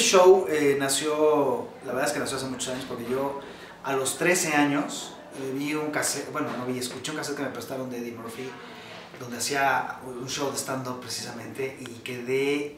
show eh, nació, la verdad es que nació hace muchos años porque yo a los 13 años eh, vi un cassette, bueno, no vi, escuché un cassette que me prestaron de Eddie Murphy, donde hacía un show de stand-up precisamente y quedé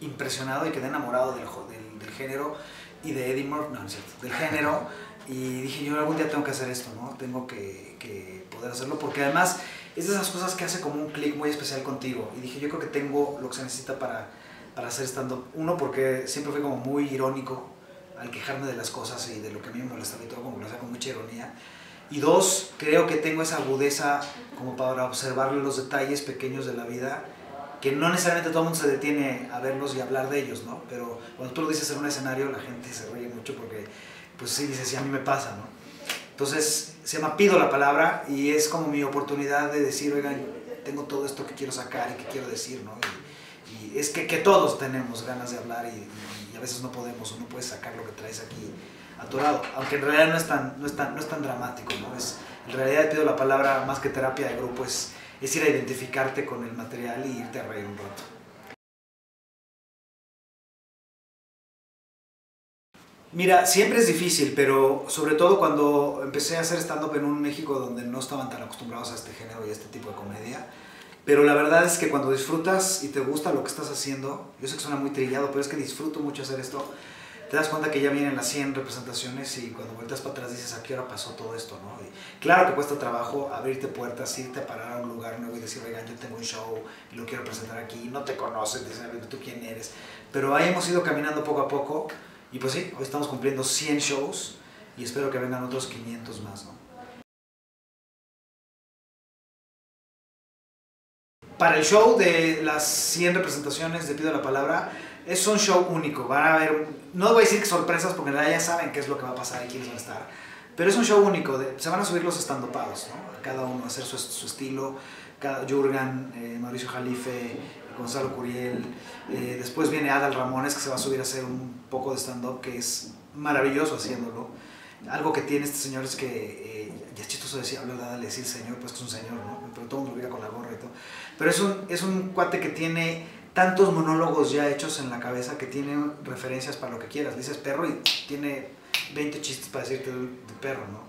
impresionado y quedé enamorado del, del, del género y de Eddie Murphy, no, no es cierto, del género y dije yo algún día tengo que hacer esto, ¿no? Tengo que, que poder hacerlo porque además es de esas cosas que hace como un clic muy especial contigo y dije yo creo que tengo lo que se necesita para, para hacer stand-up. Uno, porque siempre fui como muy irónico al quejarme de las cosas y de lo que a mí me molestaba y todo, como lo hacía con mucha ironía. Y dos, creo que tengo esa agudeza como para observar los detalles pequeños de la vida, que no necesariamente todo el mundo se detiene a verlos y hablar de ellos, ¿no? Pero cuando tú lo dices en un escenario, la gente se ríe mucho porque, pues sí, dices, sí, a mí me pasa, ¿no? Entonces, se llama Pido la Palabra y es como mi oportunidad de decir, oigan, tengo todo esto que quiero sacar y que quiero decir, ¿no? Y es que, que todos tenemos ganas de hablar y, a veces no podemos o no puedes sacar lo que traes aquí atorado, aunque en realidad no es tan, no es tan, no es tan dramático, ¿no? Es, en realidad pido la palabra más que terapia de grupo, es, es ir a identificarte con el material y irte a reír un rato. Mira, siempre es difícil, pero sobre todo cuando empecé a hacer stand-up en un México donde no estaban tan acostumbrados a este género y a este tipo de comedia. Pero la verdad es que cuando disfrutas y te gusta lo que estás haciendo, yo sé que suena muy trillado, pero es que disfruto mucho hacer esto, te das cuenta que ya vienen las 100 representaciones y cuando vueltas para atrás dices, ¿a qué hora pasó todo esto? ¿no? Claro que cuesta trabajo abrirte puertas, irte a parar a un lugar nuevo y decir, oigan, yo tengo un show y lo quiero presentar aquí, no te conocen, dicen, tú quién eres. Pero ahí hemos ido caminando poco a poco y pues sí, hoy estamos cumpliendo 100 shows y espero que vengan otros 500 más, ¿no? Para el show de las 100 representaciones de Pido la Palabra, es un show único. Van a no voy a decir que sorpresas porque en realidad ya saben qué es lo que va a pasar y quiénes van a estar. Pero es un show único. de- se van a subir los estandopados, ¿no? Cada uno a hacer su, su estilo. Cada, Jurgen, eh, Mauricio Jalife, Gonzalo Curiel. eh, después viene Adal Ramones que se va a subir a hacer un poco de stand-up que es maravilloso haciéndolo. Algo que tiene este señor es que, eh, ya es chistoso decir, hablar de Adal y decir señor, pues que es un señor, ¿no? Pero todo el mundo lo con la gorra. Pero es un, es un cuate que tiene tantos monólogos ya hechos en la cabeza que tiene referencias para lo que quieras. Dices perro y tiene 20 chistes para decirte de, perro, ¿no?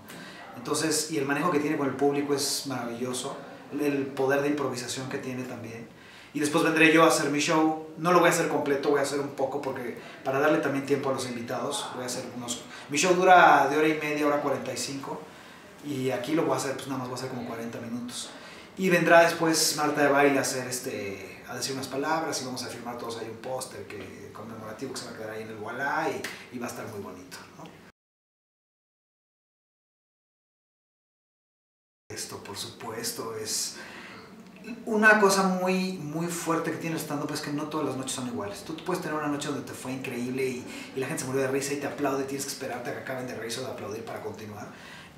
Entonces, y el manejo que tiene con el público es maravilloso. El poder de improvisación que tiene también. Y después vendré yo a hacer mi show. No lo voy a hacer completo, voy a hacer un poco porque para darle también tiempo a los invitados, voy a hacer unos... Mi show dura de hora y media, hora 45. Y aquí lo voy a hacer, pues nada más voy a hacer como 40 minutos. Y vendrá después Marta de Baile a hacer este, a decir unas palabras y vamos a firmar todos ahí un póster que, conmemorativo que se va a quedar ahí en el Wallah y, y va a estar muy bonito. Esto, por supuesto, es una cosa muy, muy fuerte que tiene el stand-up es que no todas las noches son iguales. Tú puedes tener una noche donde te fue increíble y, y la gente se murió de risa y te aplaude, tienes que esperarte a que acaben de reírse o de aplaudir para continuar.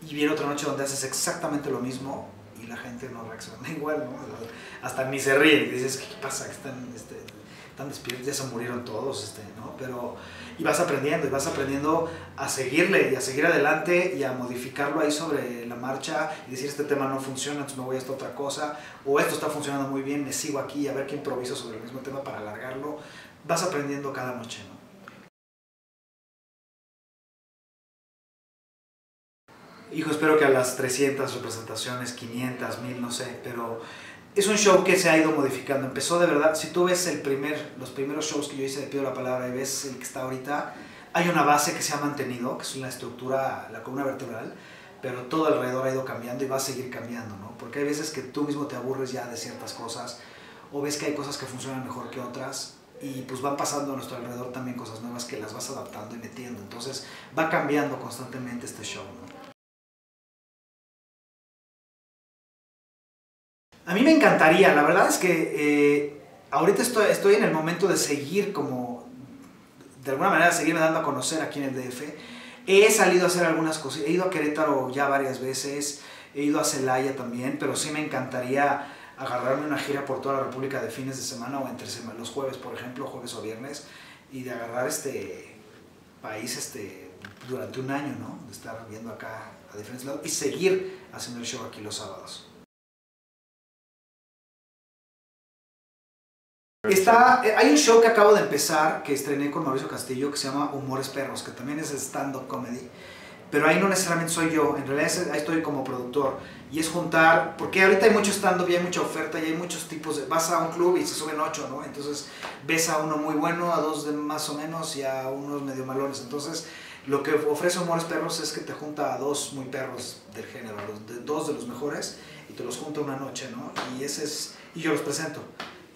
Y viene otra noche donde haces exactamente lo mismo y la gente no reacciona igual, ¿no? Hasta ni se ríe y dices, ¿qué pasa? Que están, este, están despiertos, ya se murieron todos, este, ¿no? Pero, y vas aprendiendo, y vas aprendiendo a seguirle y a seguir adelante y a modificarlo ahí sobre la marcha y decir, este tema no funciona, entonces me voy a esta otra cosa, o esto está funcionando muy bien, me sigo aquí a ver qué improviso sobre el mismo tema para alargarlo. Vas aprendiendo cada noche, ¿no? Hijo, espero que a las 300 representaciones, 500, 1000, no sé, pero es un show que se ha ido modificando. Empezó de verdad, si tú ves el primer, los primeros shows que yo hice de Pido la Palabra y ves el que está ahorita, hay una base que se ha mantenido, que es una estructura, la columna vertebral, pero todo alrededor ha ido cambiando y va a seguir cambiando, ¿no? Porque hay veces que tú mismo te aburres ya de ciertas cosas o ves que hay cosas que funcionan mejor que otras y pues van pasando a nuestro alrededor también cosas nuevas que las vas adaptando y metiendo. Entonces va cambiando constantemente este show, ¿no? Mí me encantaría, la verdad es que eh, ahorita estoy, en el momento de seguir como, de alguna manera, seguirme dando a conocer aquí en el DF. He salido a hacer algunas cosas, he ido a Querétaro ya varias veces, he ido a Celaya también, pero sí me encantaría agarrarme una gira por toda la República de fines de semana o entre los jueves, por ejemplo, jueves o viernes, y de agarrar este país este, durante un año, ¿no? De estar viendo acá a diferentes lados y seguir haciendo el show aquí los sábados. Está, eh, hay un show que acabo de empezar, que estrené con Mauricio Castillo, que se llama Humores Perros, que también es stand-up comedy. Pero ahí no necesariamente soy yo, en realidad ahí estoy como productor. Y es juntar, porque ahorita hay mucho stand-up y hay mucha oferta y hay muchos tipos de... Vas a un club y se suben ocho, ¿no? Entonces ves a uno muy bueno, a dos de más o menos y a unos medio malones. Entonces lo que ofrece Humores Perros es que te junta a dos muy perros del género, los de- dos de los mejores, y te los junta una noche, ¿no? Y ese es... Y yo los presento.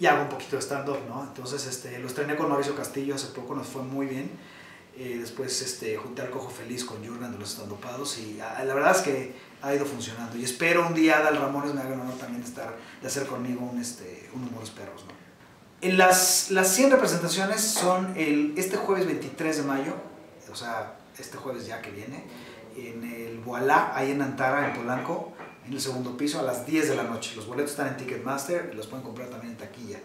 Y hago un poquito de stand-up, ¿no? Entonces este, los estrené con Mauricio Castillo hace poco, nos fue muy bien. Eh, después este, junté al Cojo Feliz con Jurgen de los Estandopados y ah, la verdad es que ha ido funcionando. Y espero un día Adal Ramones me haga el honor también de, estar, de hacer conmigo un, este, un Humores Perros. ¿no? En las, las 100 representaciones son el, este jueves 23 de mayo, o sea, este jueves ya que viene, en el Voilá, ahí en Antara, en Polanco, en el segundo piso, a las 10 de la noche. Los boletos están en Ticketmaster y los pueden comprar también en taquilla.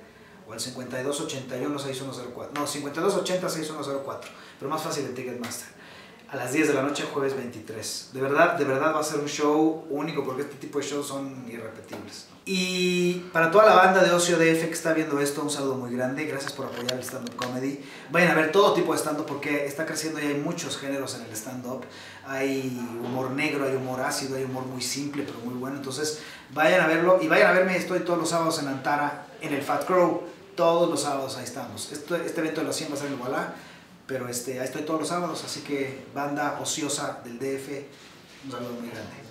O al 5281-6104. No, 5280-6104. Pero más fácil en Ticketmaster. A las 10 de la noche, jueves 23. De verdad, de verdad va a ser un show único porque este tipo de shows son irrepetibles. Y para toda la banda de Ocio DF que está viendo esto, un saludo muy grande. Gracias por apoyar el stand-up comedy. Vayan a ver todo tipo de stand-up porque está creciendo y hay muchos géneros en el stand-up. Hay humor negro, hay humor ácido, hay humor muy simple pero muy bueno. Entonces vayan a verlo y vayan a verme. Estoy todos los sábados en Antara, en el Fat Crow. Todos los sábados ahí estamos. Este, este evento de los 100 va a ser en Igualá. Pero este, ahí estoy todos los sábados, así que banda ociosa del DF, un saludo muy grande.